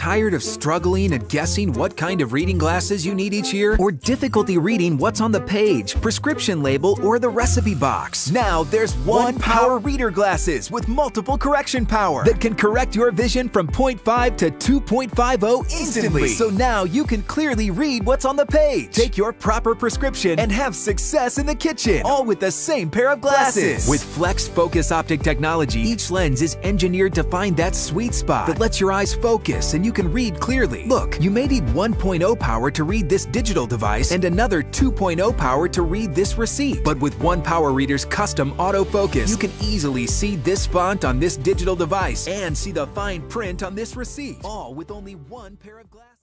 Tired of struggling and guessing what kind of reading glasses you need each year? Or difficulty reading what's on the page, prescription label, or the recipe box? Now there's One Power Reader Glasses with multiple correction power that can correct your vision from 0.5 to 2.50 instantly. So now you can clearly read what's on the page, take your proper prescription, and have success in the kitchen, all with the same pair of glasses. With Flex Focus Optic technology, each lens is engineered to find that sweet spot that lets your eyes focus and you can read clearly. Look, you may need 1.0 power to read this digital device and another 2.0 power to read this receipt. But with One Power Reader's custom autofocus, you can easily see this font on this digital device and see the fine print on this receipt, all with only one pair of glasses.